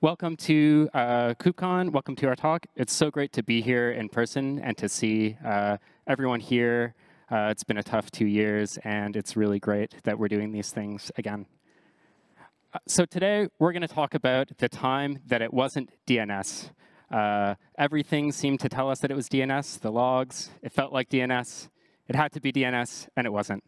Welcome to uh, KubeCon. Welcome to our talk. It's so great to be here in person and to see uh, everyone here. Uh, it's been a tough two years, and it's really great that we're doing these things again. Uh, so today, we're going to talk about the time that it wasn't DNS. Uh, everything seemed to tell us that it was DNS, the logs. It felt like DNS. It had to be DNS, and it wasn't.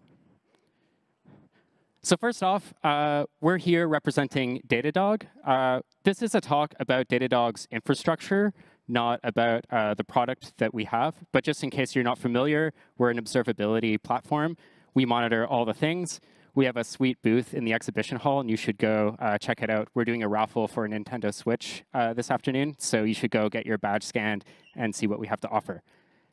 So first off, uh, we're here representing Datadog. Uh, this is a talk about Datadog's infrastructure, not about uh, the product that we have. But just in case you're not familiar, we're an observability platform. We monitor all the things. We have a sweet booth in the exhibition hall, and you should go uh, check it out. We're doing a raffle for a Nintendo Switch uh, this afternoon, so you should go get your badge scanned and see what we have to offer.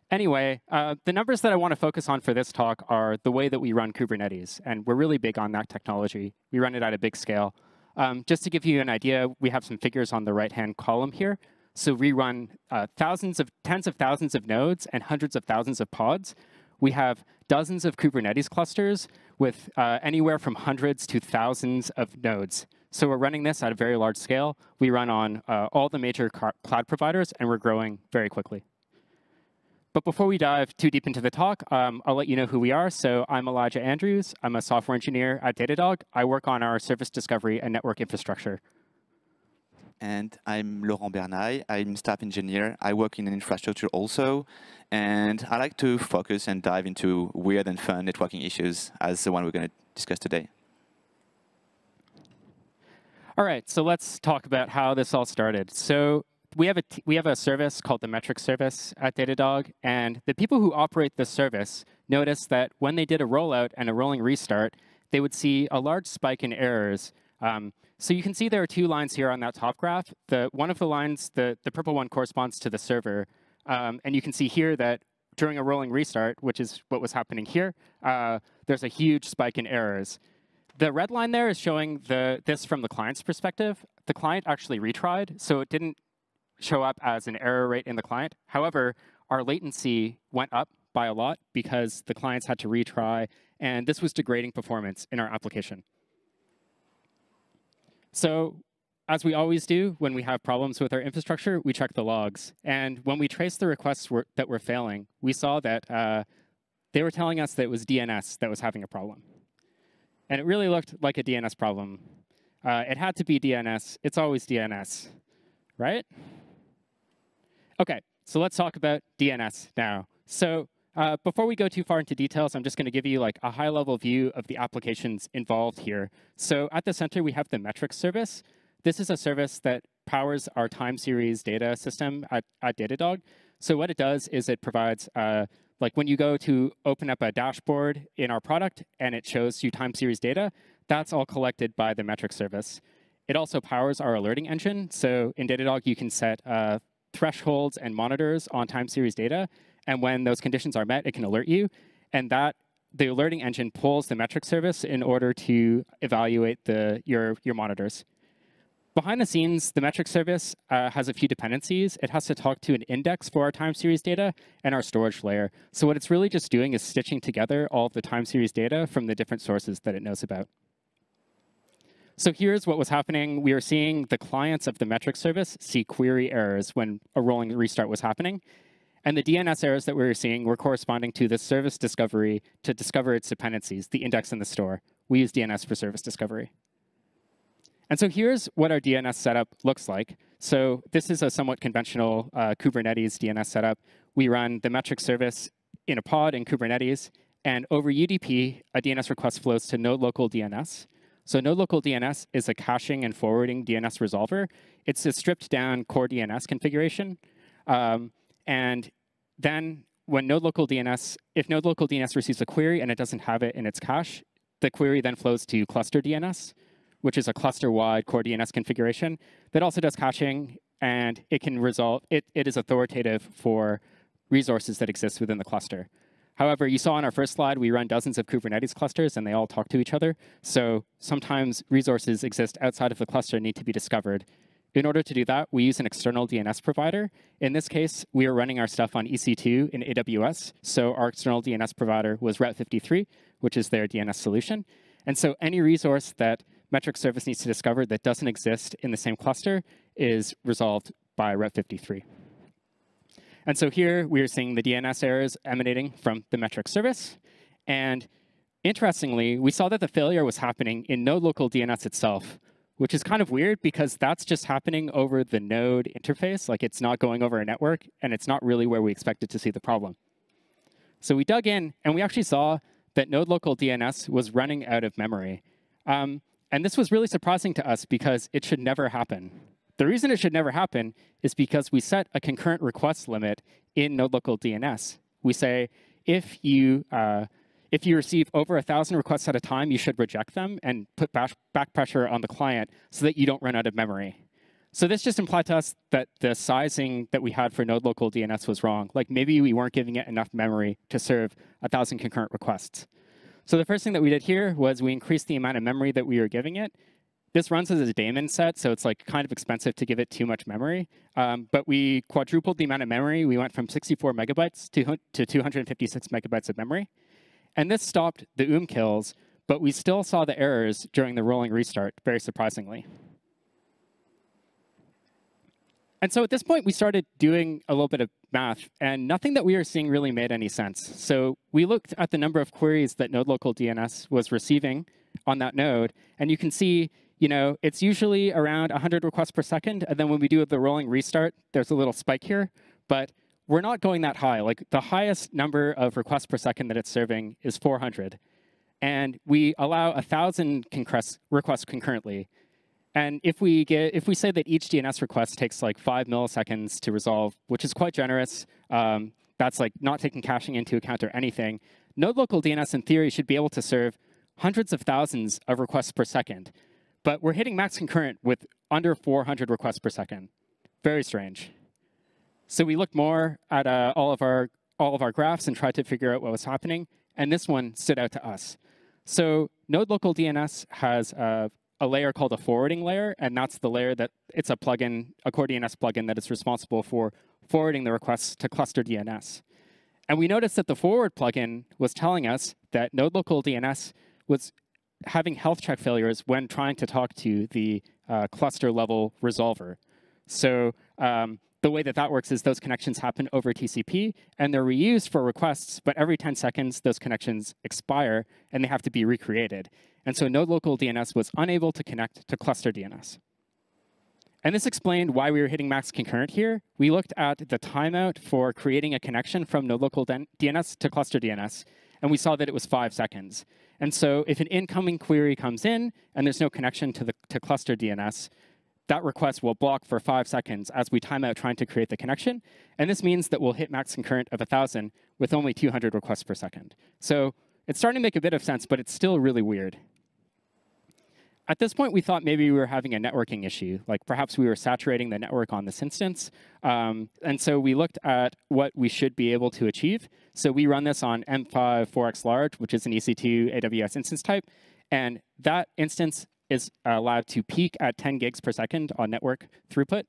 Anyway, uh, the numbers that I want to focus on for this talk are the way that we run Kubernetes, and we're really big on that technology. We run it at a big scale. Um, just to give you an idea, we have some figures on the right-hand column here. So we run uh, thousands of, tens of thousands of nodes and hundreds of thousands of pods. We have dozens of Kubernetes clusters with uh, anywhere from hundreds to thousands of nodes. So we're running this at a very large scale. We run on uh, all the major cloud providers, and we're growing very quickly. But before we dive too deep into the talk, um, I'll let you know who we are. So I'm Elijah Andrews. I'm a software engineer at Datadog. I work on our service discovery and network infrastructure. And I'm Laurent Bernaille. I'm a staff engineer. I work in infrastructure also. And I like to focus and dive into weird and fun networking issues as the one we're going to discuss today. All right, so let's talk about how this all started. So we have a we have a service called the metric service at Datadog, and the people who operate the service noticed that when they did a rollout and a rolling restart, they would see a large spike in errors. Um, so you can see there are two lines here on that top graph. The one of the lines, the the purple one, corresponds to the server, um, and you can see here that during a rolling restart, which is what was happening here, uh, there's a huge spike in errors. The red line there is showing the this from the client's perspective. The client actually retried, so it didn't show up as an error rate in the client. However, our latency went up by a lot because the clients had to retry, and this was degrading performance in our application. So as we always do when we have problems with our infrastructure, we check the logs. And when we traced the requests were, that were failing, we saw that uh, they were telling us that it was DNS that was having a problem. And it really looked like a DNS problem. Uh, it had to be DNS. It's always DNS, right? OK, so let's talk about DNS now. So uh, before we go too far into details, I'm just going to give you like a high-level view of the applications involved here. So at the center, we have the metrics service. This is a service that powers our time series data system at, at Datadog. So what it does is it provides, uh, like when you go to open up a dashboard in our product and it shows you time series data, that's all collected by the metrics service. It also powers our alerting engine. So in Datadog, you can set uh, thresholds and monitors on time series data. And when those conditions are met, it can alert you. And that the alerting engine pulls the metric service in order to evaluate the, your, your monitors. Behind the scenes, the metric service uh, has a few dependencies. It has to talk to an index for our time series data and our storage layer. So what it's really just doing is stitching together all of the time series data from the different sources that it knows about. So here's what was happening. We were seeing the clients of the metric service see query errors when a rolling restart was happening. And the DNS errors that we were seeing were corresponding to the service discovery to discover its dependencies, the index in the store. We use DNS for service discovery. And so here's what our DNS setup looks like. So this is a somewhat conventional uh, Kubernetes DNS setup. We run the metric service in a pod in Kubernetes. And over UDP, a DNS request flows to node local DNS. So node local DNS is a caching and forwarding DNS resolver. It's a stripped down core DNS configuration. Um, and then when node local DNS, if node local DNS receives a query and it doesn't have it in its cache, the query then flows to cluster DNS, which is a cluster-wide core DNS configuration that also does caching, and it can resolve, it, it is authoritative for resources that exist within the cluster. However, you saw on our first slide, we run dozens of Kubernetes clusters, and they all talk to each other. So sometimes resources exist outside of the cluster and need to be discovered. In order to do that, we use an external DNS provider. In this case, we are running our stuff on EC2 in AWS. So our external DNS provider was Route 53, which is their DNS solution. And so any resource that metric service needs to discover that doesn't exist in the same cluster, is resolved by Route 53. And so here we are seeing the DNS errors emanating from the metric service. And interestingly, we saw that the failure was happening in node local DNS itself, which is kind of weird because that's just happening over the node interface. Like it's not going over a network, and it's not really where we expected to see the problem. So we dug in, and we actually saw that node local DNS was running out of memory. Um, and this was really surprising to us because it should never happen. The reason it should never happen is because we set a concurrent request limit in node local DNS. We say if you uh, if you receive over a thousand requests at a time, you should reject them and put back, pressure on the client so that you don't run out of memory. So this just implied to us that the sizing that we had for node local DNS was wrong. Like maybe we weren't giving it enough memory to serve a thousand concurrent requests. So the first thing that we did here was we increased the amount of memory that we were giving it this runs as a daemon set, so it's like kind of expensive to give it too much memory. Um, but we quadrupled the amount of memory. We went from 64 megabytes to, to 256 megabytes of memory. And this stopped the OOM kills, but we still saw the errors during the rolling restart, very surprisingly. And so at this point, we started doing a little bit of math, and nothing that we were seeing really made any sense. So we looked at the number of queries that node local DNS was receiving on that node, and you can see you know, it's usually around 100 requests per second. And then when we do the rolling restart, there's a little spike here. But we're not going that high. Like the highest number of requests per second that it's serving is 400. And we allow 1,000 requests concurrently. And if we get, if we say that each DNS request takes like five milliseconds to resolve, which is quite generous, um, that's like not taking caching into account or anything. Node local DNS in theory should be able to serve hundreds of thousands of requests per second. But we're hitting max concurrent with under 400 requests per second. Very strange. So we looked more at uh, all of our all of our graphs and tried to figure out what was happening. And this one stood out to us. So Node Local DNS has a, a layer called a forwarding layer, and that's the layer that it's a plugin, a core DNS plugin that is responsible for forwarding the requests to cluster DNS. And we noticed that the forward plugin was telling us that Node Local DNS was having health check failures when trying to talk to the uh, cluster level resolver. So um, the way that that works is those connections happen over TCP, and they're reused for requests, but every 10 seconds, those connections expire, and they have to be recreated. And so node local DNS was unable to connect to cluster DNS. And this explained why we were hitting max concurrent here. We looked at the timeout for creating a connection from node local DNS to cluster DNS, and we saw that it was five seconds. And so if an incoming query comes in and there's no connection to the to cluster DNS, that request will block for five seconds as we time out trying to create the connection. And this means that we'll hit max concurrent of 1,000 with only 200 requests per second. So it's starting to make a bit of sense, but it's still really weird. At this point, we thought maybe we were having a networking issue, like perhaps we were saturating the network on this instance. Um, and so we looked at what we should be able to achieve. So we run this on M5 4x large, which is an EC2 AWS instance type. And that instance is uh, allowed to peak at 10 gigs per second on network throughput.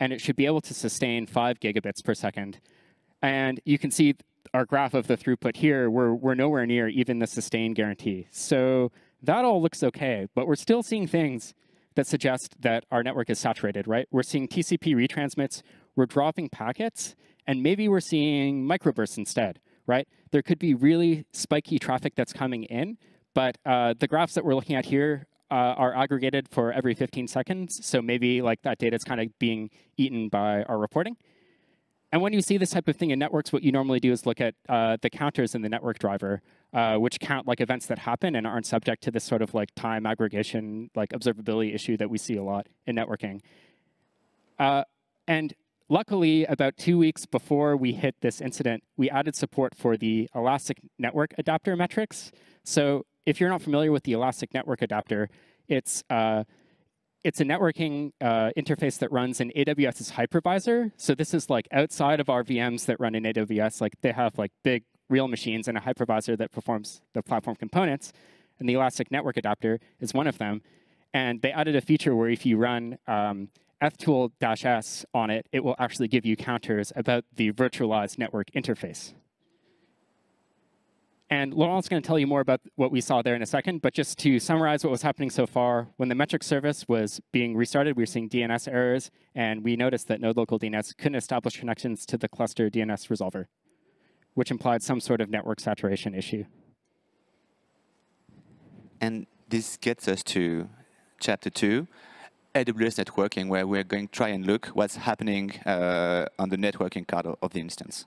And it should be able to sustain 5 gigabits per second. And you can see our graph of the throughput here, we're, we're nowhere near even the sustain guarantee. So that all looks okay, but we're still seeing things that suggest that our network is saturated, right? We're seeing TCP retransmits, we're dropping packets, and maybe we're seeing microbursts instead, right? There could be really spiky traffic that's coming in, but uh, the graphs that we're looking at here uh, are aggregated for every 15 seconds, so maybe like that data is kind of being eaten by our reporting. And when you see this type of thing in networks, what you normally do is look at uh, the counters in the network driver, uh, which count like events that happen and aren't subject to this sort of like time aggregation, like observability issue that we see a lot in networking. Uh, and luckily, about two weeks before we hit this incident, we added support for the Elastic Network Adapter metrics. So if you're not familiar with the Elastic Network Adapter, it's uh, it's a networking uh, interface that runs in AWS's hypervisor. So this is like outside of our VMs that run in AWS. Like they have like big real machines and a hypervisor that performs the platform components. And the Elastic Network Adapter is one of them. And they added a feature where if you run um, ethtool -S on it, it will actually give you counters about the virtualized network interface. And Laurent's going to tell you more about what we saw there in a second, but just to summarize what was happening so far, when the metric service was being restarted, we were seeing DNS errors, and we noticed that node local DNS couldn't establish connections to the cluster DNS resolver, which implied some sort of network saturation issue. And this gets us to chapter two, AWS networking, where we're going to try and look what's happening uh, on the networking card of the instance.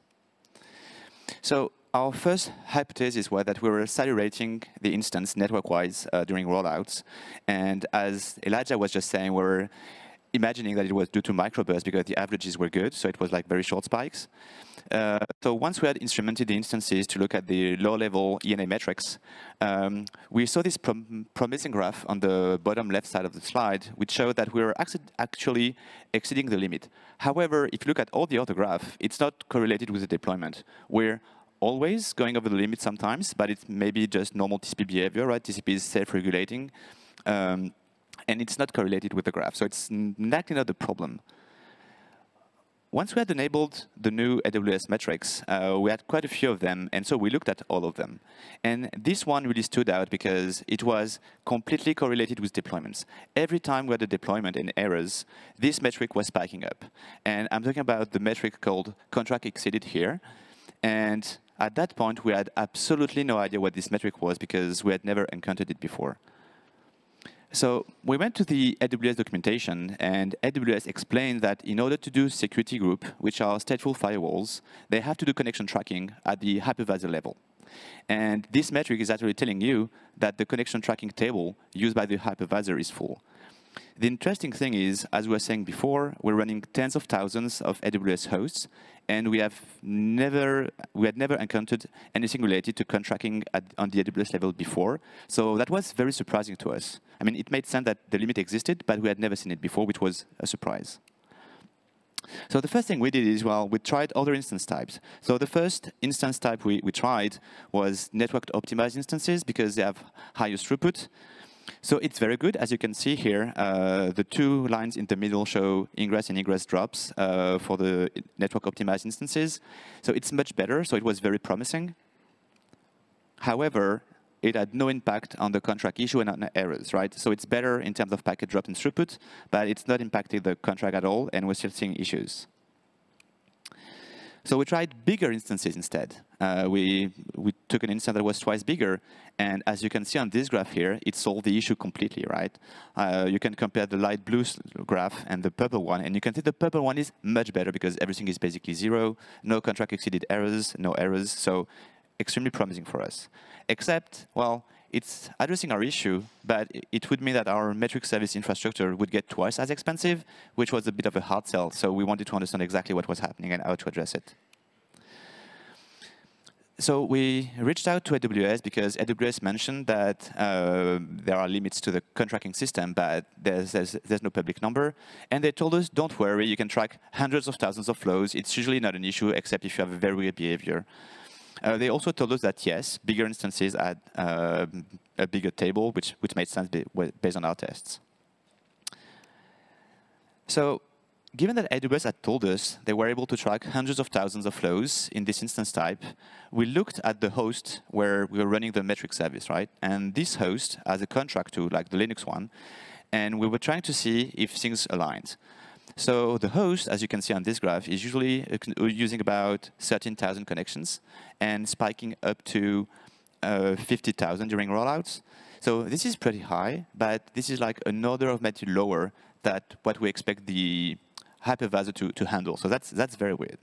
So our first hypothesis was that we were saturating the instance network-wise uh, during rollouts. And as Elijah was just saying, we are imagining that it was due to microbursts because the averages were good, so it was like very short spikes. Uh, so once we had instrumented the instances to look at the low-level ENA metrics, um, we saw this prom promising graph on the bottom left side of the slide, which showed that we were actually exceeding the limit. However, if you look at all the other graphs, it's not correlated with the deployment. We're always going over the limit sometimes, but it's maybe just normal TCP behavior, right? TCP is self-regulating. Um, and it's not correlated with the graph. So it's exactly not the problem. Once we had enabled the new AWS metrics, uh, we had quite a few of them, and so we looked at all of them. And this one really stood out because it was completely correlated with deployments. Every time we had a deployment and errors, this metric was spiking up. And I'm talking about the metric called conntrack exceeded here. And at that point, we had absolutely no idea what this metric was because we had never encountered it before. So we went to the AWS documentation, and AWS explained that in order to do security group, which are stateful firewalls, they have to do connection tracking at the hypervisor level. And this metric is actually telling you that the connection tracking table used by the hypervisor is full. The interesting thing is, as we were saying before, we're running tens of thousands of AWS hosts, and we have never, we had never encountered anything related to conntracking at, on the AWS level before. So that was very surprising to us. I mean, it made sense that the limit existed, but we had never seen it before, which was a surprise. So the first thing we did is, well, we tried other instance types. So the first instance type we, we tried was network optimized instances because they have highest throughput. So it's very good. As you can see here, uh, the two lines in the middle show ingress and egress drops uh, for the network optimized instances. So it's much better. So it was very promising. However, it had no impact on the conntrack issue and on errors, right? So it's better in terms of packet drop and throughput, but it's not impacting the conntrack at all, and we're still seeing issues. So we tried bigger instances instead. Uh, we, we took an instance that was twice bigger, and as you can see on this graph here, it solved the issue completely, right? Uh, you can compare the light blue graph and the purple one, and you can see the purple one is much better because everything is basically zero, no conntrack exceeded errors, no errors, so extremely promising for us. Except, well, it's addressing our issue, but it would mean that our metric service infrastructure would get twice as expensive, which was a bit of a hard sell. So we wanted to understand exactly what was happening and how to address it. So we reached out to AWS because AWS mentioned that uh, there are limits to the conntracking system, but there's, there's, there's, no public number. And they told us, don't worry, you can track hundreds of thousands of flows. It's usually not an issue, except if you have a very weird behavior. Uh, they also told us that yes, bigger instances had uh, a bigger table, which, which made sense based on our tests. So given that AWS had told us they were able to track hundreds of thousands of flows in this instance type, we looked at the host where we were running the metric service, right? And this host has a conntrack to like the Linux one, and we were trying to see if things aligned. So the host, as you can see on this graph, is usually uh, using about 13,000 connections and spiking up to uh, 50,000 during rollouts. So this is pretty high, but this is like an order of magnitude lower than what we expect the hypervisor to, to handle. So that's, that's very weird.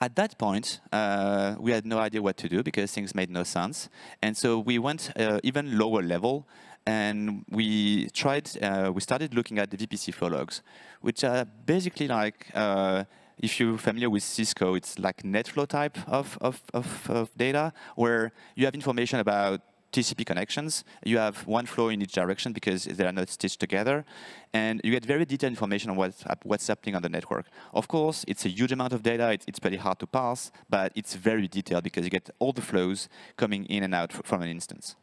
At that point, uh, we had no idea what to do because things made no sense. And so we went uh, even lower level and we tried, uh, we started looking at the VPC flow logs, which are basically like, uh, if you're familiar with Cisco, it's like NetFlow type of, of, of, of data, where you have information about TCP connections. You have one flow in each direction because they are not stitched together. And you get very detailed information on what's, what's happening on the network. Of course, it's a huge amount of data. It's, it's pretty hard to parse, but it's very detailed because you get all the flows coming in and out from an instance.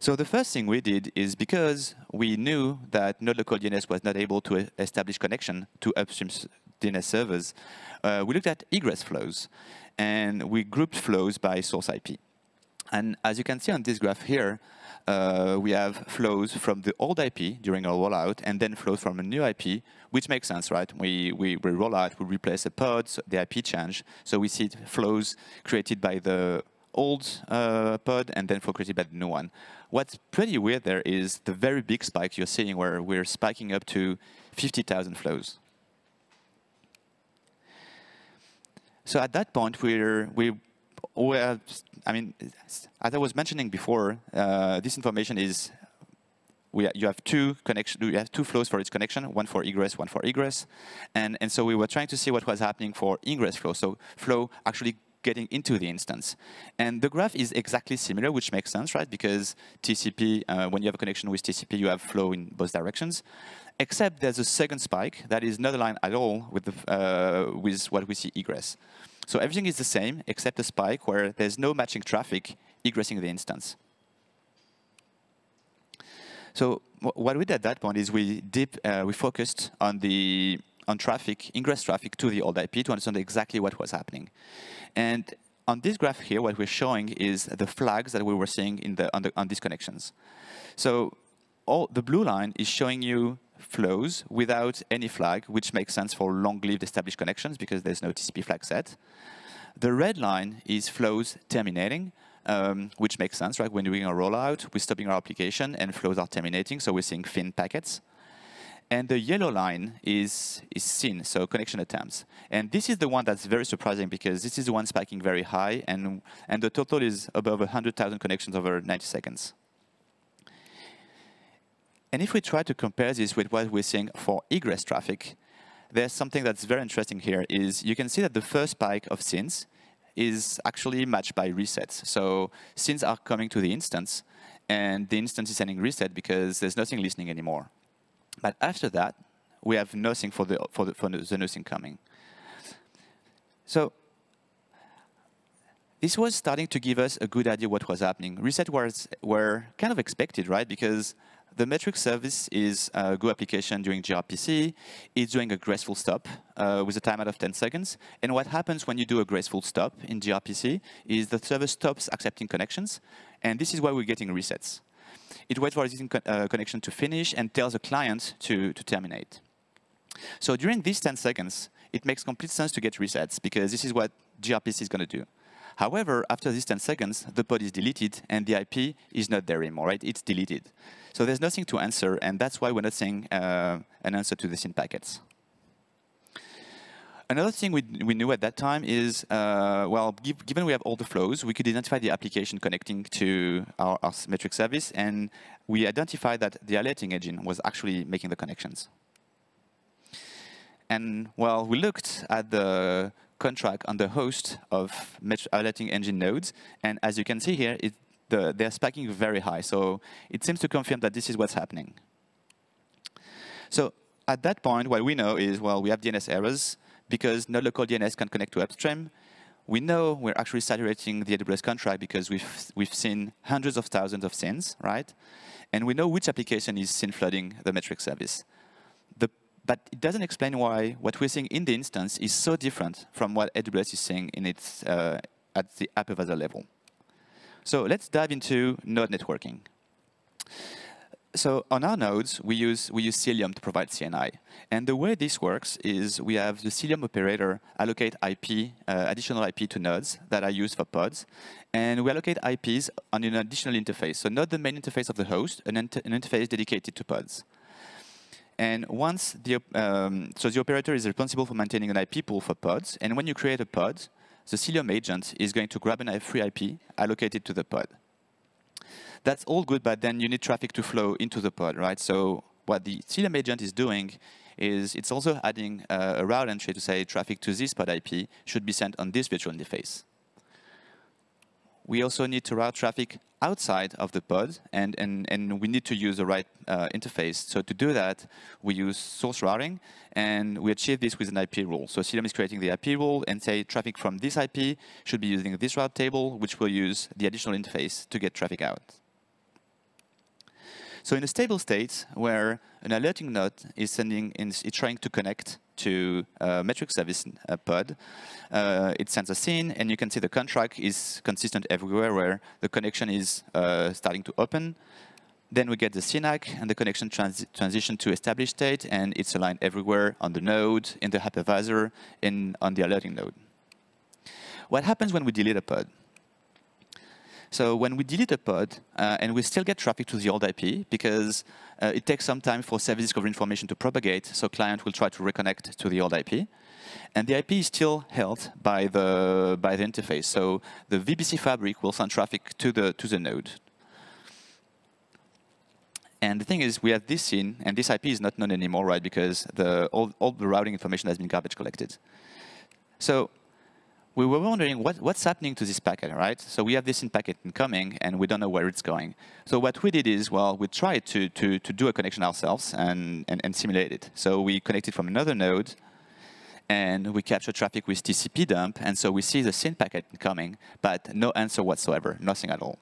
So the first thing we did is because we knew that node local DNS was not able to establish connection to upstream DNS servers, uh, we looked at egress flows, and we grouped flows by source IP. And as you can see on this graph here, uh, we have flows from the old IP during our rollout, and then flows from a new IP, which makes sense, right? We, we, we roll out, we replace the pods, the IP change. So we see flows created by the old uh, pod and then flow created by the new one. What's pretty weird there is the very big spike you're seeing where we're spiking up to 50,000 flows. So at that point, we're, we well, I mean, as I was mentioning before, uh, this information is we, you have two connection, you have two flows for each connection, one for egress, one for egress, and and so we were trying to see what was happening for ingress flow. So flow actually getting into the instance, and the graph is exactly similar, which makes sense, right? Because TCP, uh, when you have a connection with TCP, you have flow in both directions, except there's a second spike that is not aligned at all with the, uh, with what we see egress. So everything is the same except a spike where there's no matching traffic egressing the instance. So what we did at that point is we deep, uh, we focused on the on traffic, ingress traffic to the old IP to understand exactly what was happening. And on this graph here, what we're showing is the flags that we were seeing in the on, the, on these connections. So all the blue line is showing you flows without any flag, which makes sense for long-lived established connections because there's no TCP flag set. The red line is flows terminating, um, which makes sense, right? When doing a rollout, we're stopping our application and flows are terminating, so we're seeing FIN packets. And the yellow line is, is SYN, so connection attempts. And this is the one that's very surprising because this is the one spiking very high, and, and the total is above 100,000 connections over 90 seconds. And if we try to compare this with what we're seeing for egress traffic, there's something that's very interesting here is you can see that the first spike of SYNs is actually matched by resets. So SYNs are coming to the instance, and the instance is sending reset because there's nothing listening anymore. But after that, we have nothing for the for the, for the nothing coming. So this was starting to give us a good idea what was happening. Reset was were kind of expected, right? Because the metric service is a Go application doing gRPC. It's doing a graceful stop uh, with a timeout of 10 seconds. And what happens when you do a graceful stop in gRPC is the server stops accepting connections. And this is why we're getting resets. It waits for existing co uh, connection to finish and tells the client to, to terminate. So during these 10 seconds, it makes complete sense to get resets because this is what gRPC is going to do. However, after these 10 seconds, the pod is deleted and the IP is not there anymore, right? It's deleted. So there's nothing to answer, and that's why we're not seeing uh, an answer to the SYN packets. Another thing we, we knew at that time is, uh, well, give, given we have all the flows, we could identify the application connecting to our, our metric service, and we identified that the alerting engine was actually making the connections. And well, we looked at the conntrack on the host of alerting engine nodes. And as you can see here, it, the, they're spiking very high. So it seems to confirm that this is what's happening. So at that point, what we know is, well, we have DNS errors because node local DNS can connect to upstream. We know we're actually saturating the AWS conntrack because we've, we've seen hundreds of thousands of SYNs, right? And we know which application is SYN flooding the metric service. The but it doesn't explain why what we're seeing in the instance is so different from what AWS is seeing in its, uh, at the hypervisor level. So let's dive into node networking. So on our nodes, we use, we use Cilium to provide CNI. And the way this works is we have the Cilium operator allocate IP, uh, additional IP to nodes that are used for pods. And we allocate IPs on an additional interface. So not the main interface of the host, an, an interface dedicated to pods. And once the, um, so the operator is responsible for maintaining an IP pool for pods. And when you create a pod, the Cilium agent is going to grab an free IP allocated to the pod. That's all good, but then you need traffic to flow into the pod, right? So what the Cilium agent is doing is it's also adding uh, a route entry to say traffic to this pod IP should be sent on this virtual interface we also need to route traffic outside of the pod, and, and, and we need to use the right uh, interface. So to do that, we use source routing, and we achieve this with an IP rule. So Cilium is creating the IP rule and say traffic from this IP should be using this route table, which will use the additional interface to get traffic out. So in a stable state where an alerting node is sending, is trying to connect to a metric service pod. Uh, it sends a SYN, and you can see the conntrack is consistent everywhere where the connection is uh, starting to open. Then we get the SYN-ACK, and the connection trans transition to established state, and it's aligned everywhere on the node, in the hypervisor, and on the alerting node. What happens when we delete a pod? So when we delete a pod, uh, and we still get traffic to the old IP, because uh, it takes some time for service discovery information to propagate, so client will try to reconnect to the old IP. And the IP is still held by the, by the interface. So the VPC fabric will send traffic to the, to the node. And the thing is, we have this SYN, and this IP is not known anymore, right? Because the, all, all the routing information has been garbage collected. So we were wondering what, what's happening to this packet, right? So we have this SYN packet incoming, and we don't know where it's going. So what we did is, well, we tried to, to, to do a connection ourselves and, and, and simulate it. So we connected from another node, and we capture traffic with TCP dump, and so we see the SYN packet incoming, but no answer whatsoever, nothing at all.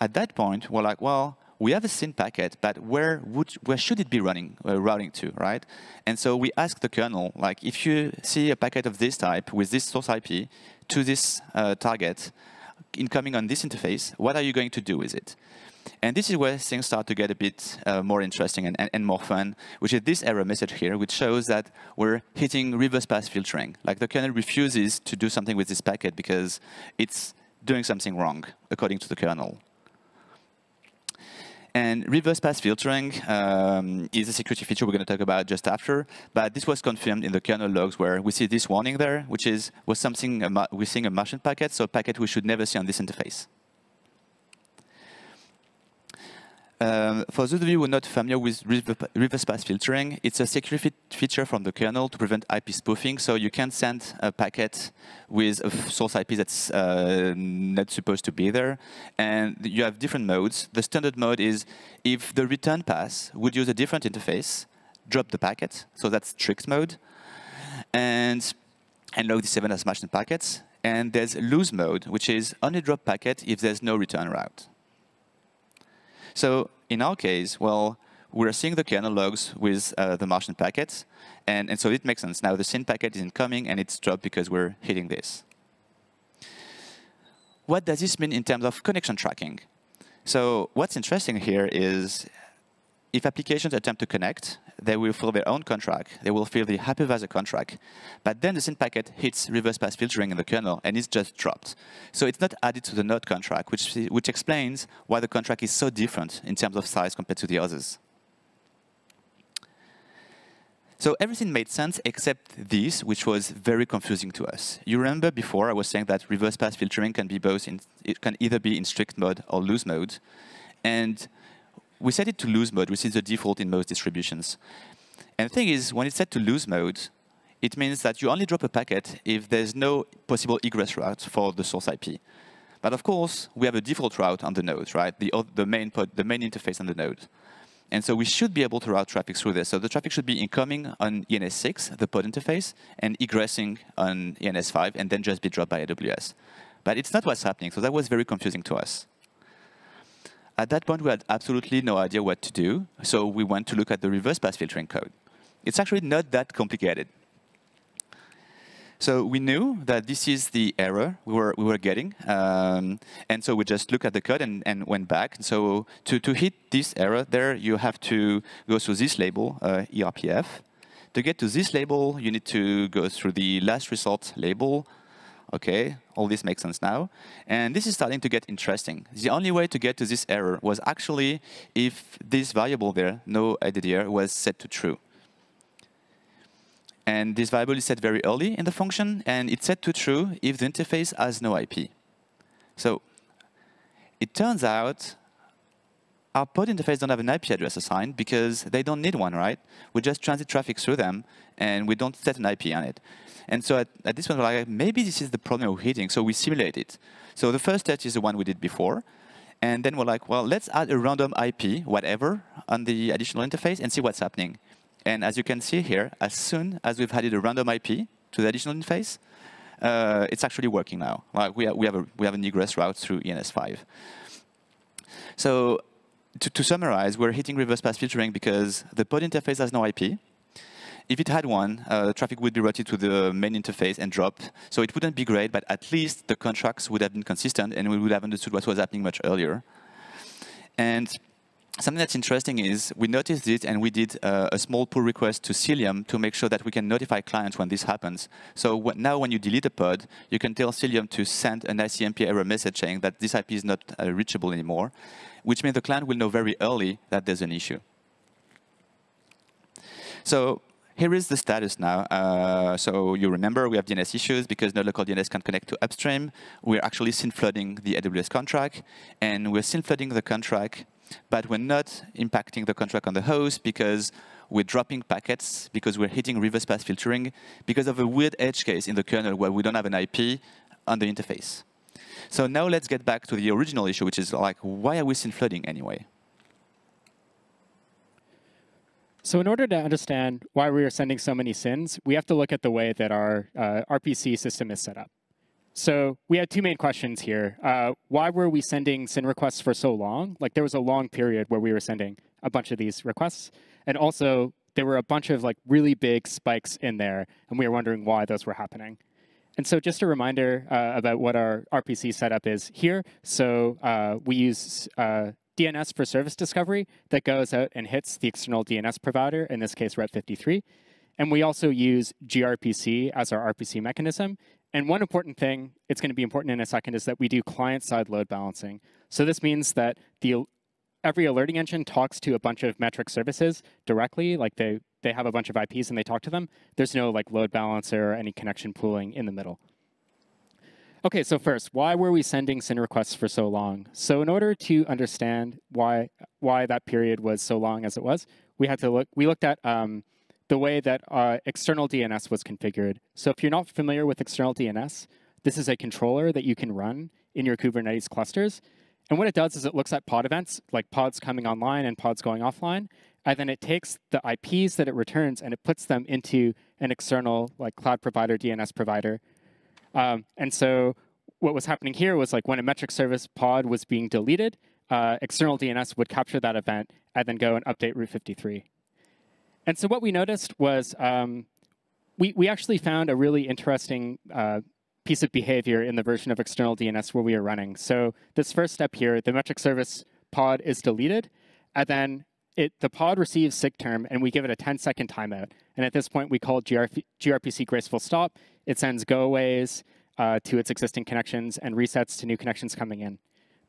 At that point, we're like, well, we have a SYN packet, but where would where should it be running uh, routing to, right? And so we ask the kernel, like, if you see a packet of this type with this source IP to this uh, target incoming on this interface, what are you going to do with it? And this is where things start to get a bit uh, more interesting and, and, and, more fun, which is this error message here, which shows that we're hitting reverse path filtering. Like the kernel refuses to do something with this packet because it's doing something wrong, according to the kernel. And reverse path filtering um, is a security feature we're going to talk about just after. But this was confirmed in the kernel logs where we see this warning there, which is was something we're seeing a Martian packet, so a packet we should never see on this interface. Um, for those of you who are not familiar with reverse path filtering, it's a security feature from the kernel to prevent IP spoofing. So you can send a packet with a source IP that's uh, not supposed to be there. And you have different modes. The standard mode is if the return path would use a different interface, drop the packet. So that's strict mode. And, and log the 7 as matched packets. And there's loose mode, which is only drop packet if there's no return route. So in our case, well, we're seeing the kernel logs with uh, the Martian packets. And, and so it makes sense. Now the SYN packet is incoming, and it's dropped because we're hitting this. What does this mean in terms of connection tracking? So what's interesting here is if applications attempt to connect, they will fill their own conntrack. They will fill the hypervisor conntrack. But then the SYN packet hits reverse path filtering in the kernel, and it's just dropped. So it's not added to the node conntrack, which, which explains why the conntrack is so different in terms of size compared to the others. So everything made sense except this, which was very confusing to us. You remember before I was saying that reverse path filtering can be both in, it can either be in strict mode or loose mode. And we set it to loose mode, which is the default in most distributions. And the thing is, when it's set to loose mode, it means that you only drop a packet if there's no possible egress route for the source IP. But of course, we have a default route on the node, right? The, the, main, the main interface on the node. And so we should be able to route traffic through this. So the traffic should be incoming on ENS6, the pod interface, and egressing on ENS5, and then just be dropped by AWS. But it's not what's happening, so that was very confusing to us. At that point, we had absolutely no idea what to do, so we went to look at the reverse path filtering code. It's actually not that complicated. So we knew that this is the error we were, we were getting. Um, and so we just looked at the code and, and went back. So to, to hit this error there, you have to go through this label, uh, ERPF. To get to this label, you need to go through the last result label, Okay, all this makes sense now. And this is starting to get interesting. The only way to get to this error was actually if this variable there, no ADDR, was set to true. And this variable is set very early in the function, and it's set to true if the interface has no IP. So it turns out our pod interface don't have an IP address assigned because they don't need one, right? We just transit traffic through them, and we don't set an IP on it. And so at, at this point, we're like, maybe this is the problem we're hitting. So we simulate it. So the first test is the one we did before. And then we're like, well, let's add a random IP, whatever, on the additional interface and see what's happening. And as you can see here, as soon as we've added a random IP to the additional interface, uh, it's actually working now. Like we, have, we, have a, we have an egress route through ENS5. So to, to summarize, we're hitting reverse path filtering because the pod interface has no IP, if it had one, uh, traffic would be routed to the main interface and drop. So it wouldn't be great, but at least the conntracks would have been consistent and we would have understood what was happening much earlier. And something that's interesting is we noticed it and we did uh, a small pull request to Cilium to make sure that we can notify clients when this happens. So now when you delete a pod, you can tell Cilium to send an ICMP error message saying that this IP is not uh, reachable anymore, which means the client will know very early that there's an issue. So here is the status now. Uh, so you remember we have DNS issues because node local DNS can connect to upstream. We're actually SYN flooding the AWS conntrack, and we're SYN flooding the conntrack, but we're not impacting the conntrack on the host because we're dropping packets, because we're hitting reverse path filtering, because of a weird edge case in the kernel where we don't have an IP on the interface. So now let's get back to the original issue, which is like, why are we SYN flooding anyway? So in order to understand why we are sending so many SYNs, we have to look at the way that our uh, RPC system is set up. So we had two main questions here. Uh, why were we sending SYN requests for so long? Like there was a long period where we were sending a bunch of these requests. And also there were a bunch of like really big spikes in there, and we were wondering why those were happening. And so just a reminder uh, about what our RPC setup is here. So uh, we use uh, DNS for service discovery that goes out and hits the external DNS provider, in this case, Route 53. And we also use gRPC as our RPC mechanism. And one important thing, it's going to be important in a second, is that we do client-side load balancing. So this means that the every alerting engine talks to a bunch of metric services directly, like they, they have a bunch of IPs and they talk to them. There's no like load balancer or any connection pooling in the middle. Okay, so first, why were we sending SYN requests for so long? So in order to understand why why that period was so long as it was, we had to look. We looked at um, the way that uh, external DNS was configured. So if you're not familiar with external DNS, this is a controller that you can run in your Kubernetes clusters. And what it does is it looks at pod events, like pods coming online and pods going offline, and then it takes the IPs that it returns and it puts them into an external like cloud provider, DNS provider, um, and so what was happening here was like when a metric service pod was being deleted, uh, external DNS would capture that event and then go and update Route 53. And so what we noticed was um, we, we actually found a really interesting uh, piece of behavior in the version of external DNS where we are running. So this first step here, the metric service pod is deleted, and then it, the pod receives sigterm, and we give it a 10-second timeout. And at this point, we call GRP, gRPC graceful stop. It sends goaways uh, to its existing connections and resets to new connections coming in.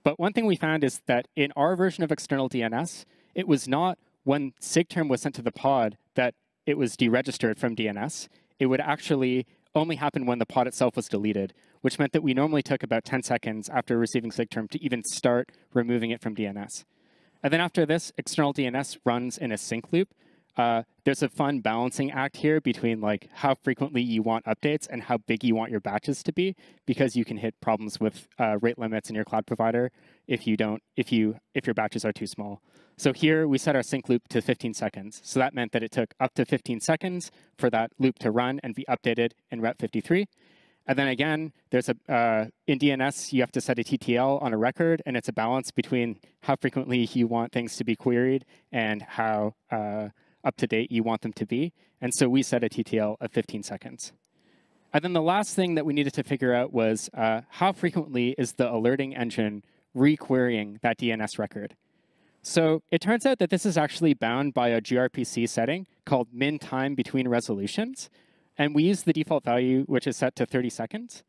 But one thing we found is that in our version of external DNS, it was not when sigterm was sent to the pod that it was deregistered from DNS. It would actually only happen when the pod itself was deleted, which meant that we normally took about 10 seconds after receiving sigterm to even start removing it from DNS. And then after this, external DNS runs in a sync loop. Uh, there's a fun balancing act here between like how frequently you want updates and how big you want your batches to be, because you can hit problems with uh, rate limits in your cloud provider if you don't if you if your batches are too small. So here we set our sync loop to 15 seconds. So that meant that it took up to 15 seconds for that loop to run and be updated in Route 53. And then again, there's a uh, in DNS, you have to set a TTL on a record, and it's a balance between how frequently you want things to be queried and how uh, up to date you want them to be. And so we set a TTL of 15 seconds. And then the last thing that we needed to figure out was uh, how frequently is the alerting engine requerying that DNS record? So it turns out that this is actually bound by a gRPC setting called min time between resolutions, and we use the default value, which is set to 30 seconds.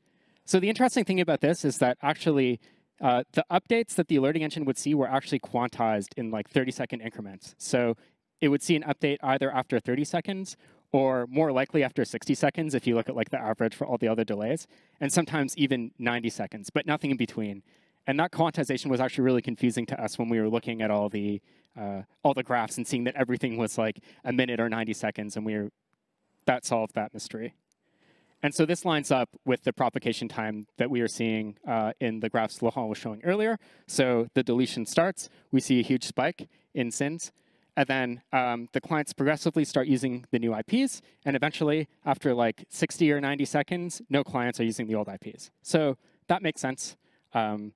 So the interesting thing about this is that actually uh, the updates that the alerting engine would see were actually quantized in like 30 second increments. So it would see an update either after 30 seconds or more likely after 60 seconds if you look at like the average for all the other delays, and sometimes even 90 seconds, but nothing in between. And that quantization was actually really confusing to us when we were looking at all the uh, all the graphs and seeing that everything was like a minute or 90 seconds, and we were that solved that mystery. And so this lines up with the propagation time that we are seeing uh, in the graphs Laurent was showing earlier. So the deletion starts, we see a huge spike in SYNs, and then um, the clients progressively start using the new IPs, and eventually, after like 60 or 90 seconds, no clients are using the old IPs. So that makes sense. Um,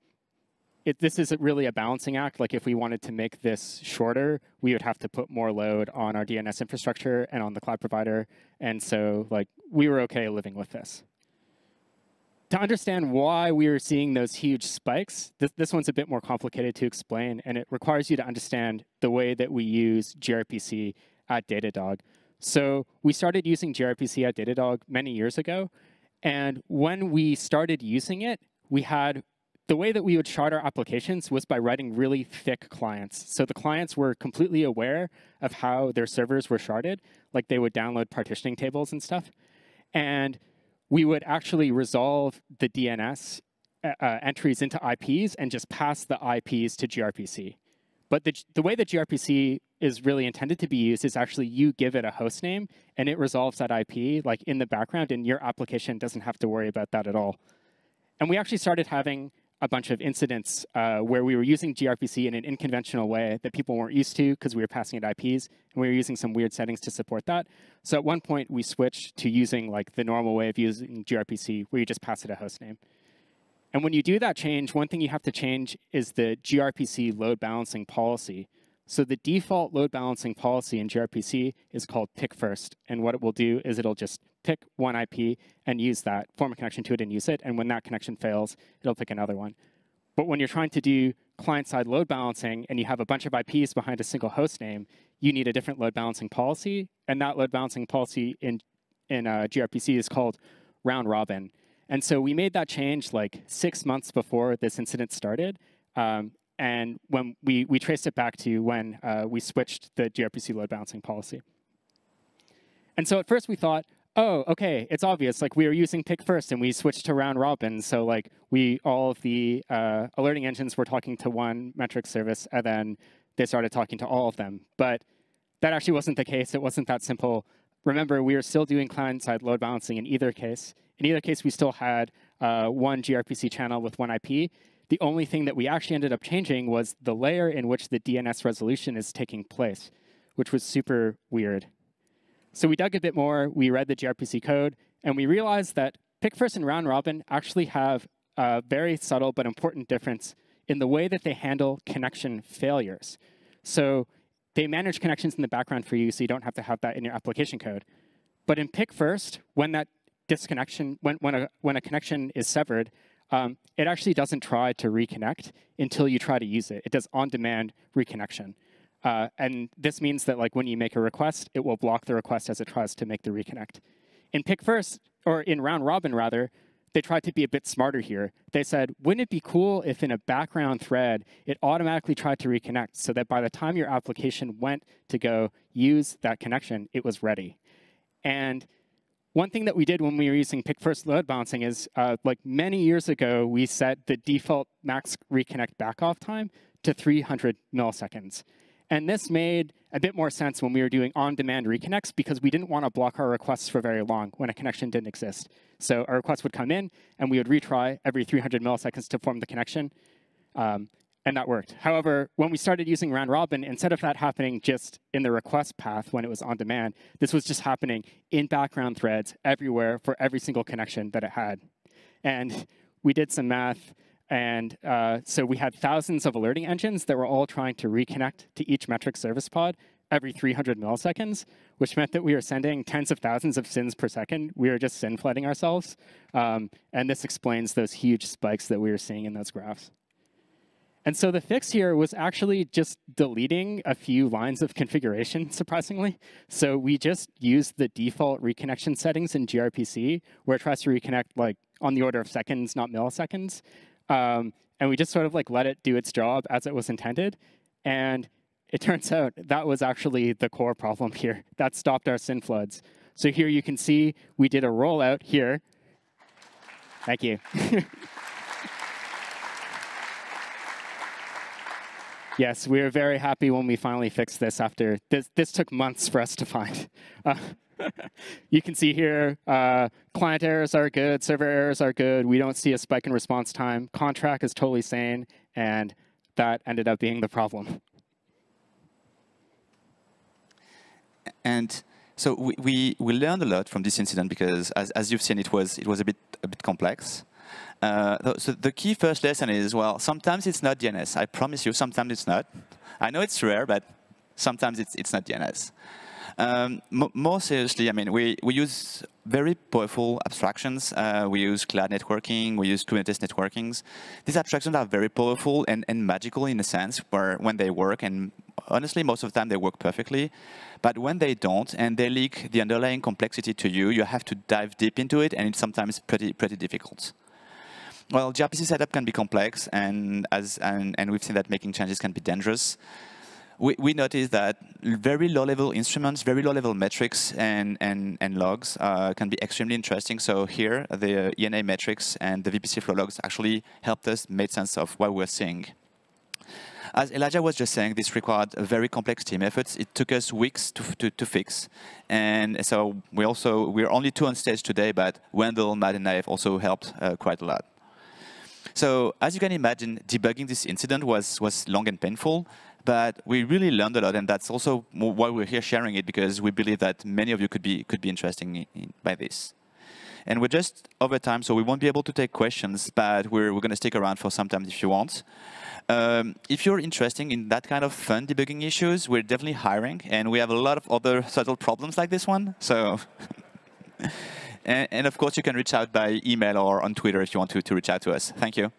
it, this is really a balancing act. Like if we wanted to make this shorter, we would have to put more load on our DNS infrastructure and on the cloud provider. And so like we were okay living with this. To understand why we are seeing those huge spikes, this, this one's a bit more complicated to explain, and it requires you to understand the way that we use gRPC at Datadog. So we started using gRPC at Datadog many years ago, and when we started using it, we had the way that we would shard our applications was by writing really thick clients. So the clients were completely aware of how their servers were sharded, like they would download partitioning tables and stuff. And we would actually resolve the DNS uh, uh, entries into IPs and just pass the IPs to gRPC. But the, the way that gRPC is really intended to be used is actually you give it a host name and it resolves that IP like in the background and your application doesn't have to worry about that at all. And we actually started having a bunch of incidents uh, where we were using gRPC in an unconventional way that people weren't used to because we were passing it IPs, and we were using some weird settings to support that. So at one point, we switched to using like the normal way of using gRPC, where you just pass it a host name. And when you do that change, one thing you have to change is the gRPC load balancing policy. So the default load balancing policy in gRPC is called pick first. And what it will do is it'll just pick one IP and use that, form a connection to it and use it. And when that connection fails, it'll pick another one. But when you're trying to do client-side load balancing and you have a bunch of IPs behind a single host name, you need a different load balancing policy. And that load balancing policy in, in uh, gRPC is called round robin. And so we made that change like six months before this incident started. Um, and when we, we traced it back to when uh, we switched the gRPC load balancing policy. And so at first we thought, oh, okay, it's obvious. Like we were using pick first and we switched to round robin. So like we, all of the uh, alerting engines were talking to one metric service and then they started talking to all of them. But that actually wasn't the case. It wasn't that simple. Remember, we were still doing client-side load balancing in either case. In either case, we still had uh, one gRPC channel with one IP. The only thing that we actually ended up changing was the layer in which the DNS resolution is taking place, which was super weird. So we dug a bit more, we read the gRPC code, and we realized that pick first and round robin actually have a very subtle but important difference in the way that they handle connection failures. So they manage connections in the background for you, so you don't have to have that in your application code. But in pick first, when that disconnection, when, when, a, when a connection is severed, um, it actually doesn't try to reconnect until you try to use it. It does on-demand reconnection. Uh, and this means that like when you make a request, it will block the request as it tries to make the reconnect. In pick first, or in round robin rather, they tried to be a bit smarter here. They said, wouldn't it be cool if in a background thread, it automatically tried to reconnect so that by the time your application went to go use that connection, it was ready. And one thing that we did when we were using pick first load balancing is uh, like many years ago, we set the default max reconnect backoff time to 300 milliseconds. And this made a bit more sense when we were doing on-demand reconnects because we didn't want to block our requests for very long when a connection didn't exist. So our request would come in, and we would retry every 300 milliseconds to form the connection. Um, and that worked. However, when we started using round robin, instead of that happening just in the request path when it was on demand, this was just happening in background threads everywhere for every single connection that it had. And we did some math, and uh, so we had thousands of alerting engines that were all trying to reconnect to each metric service pod every 300 milliseconds, which meant that we were sending tens of thousands of SYNs per second. We were just SYN flooding ourselves. Um, and this explains those huge spikes that we were seeing in those graphs. And so the fix here was actually just deleting a few lines of configuration, surprisingly. So we just used the default reconnection settings in gRPC, where it tries to reconnect like on the order of seconds, not milliseconds. Um, and we just sort of like let it do its job as it was intended. And it turns out that was actually the core problem here. That stopped our SYN floods. So here you can see we did a rollout here. Thank you. Yes, we were very happy when we finally fixed this after this, this took months for us to find. Uh, you can see here, uh, client errors are good, server errors are good. We don't see a spike in response time. Conntrack is totally sane, and that ended up being the problem. And so we, we, we learned a lot from this incident because, as, as you've seen, it was, it was a, bit, a bit complex. Uh, so the key first lesson is, well, sometimes it's not DNS. I promise you, sometimes it's not. I know it's rare, but sometimes it's, it's not DNS. Um, more seriously, I mean, we, we use very powerful abstractions. Uh, we use cloud networking, we use Kubernetes networkings. These abstractions are very powerful and, and magical in a sense where when they work, and honestly, most of the time they work perfectly. But when they don't and they leak the underlying complexity to you, you have to dive deep into it, and it's sometimes pretty, pretty difficult. Well, gRPC setup can be complex, and, as, and, and we've seen that making changes can be dangerous we, we noticed that very low-level instruments, very low-level metrics and, and, and logs uh, can be extremely interesting. So here, the ENA metrics and the VPC flow logs actually helped us make sense of what we're seeing. As Elijah was just saying, this required a very complex team efforts. It took us weeks to, to, to fix. And so we also, we're only two on stage today, but Wendell, Matt, and I have also helped uh, quite a lot. So as you can imagine, debugging this incident was, was long and painful. But we really learned a lot, and that's also why we're here sharing it, because we believe that many of you could be, could be interested in, in, by this. And we're just over time, so we won't be able to take questions, but we're, we're going to stick around for some time if you want. Um, if you're interested in that kind of fun debugging issues, we're definitely hiring, and we have a lot of other subtle problems like this one. So, and, and, of course, you can reach out by email or on Twitter if you want to, to reach out to us. Thank you.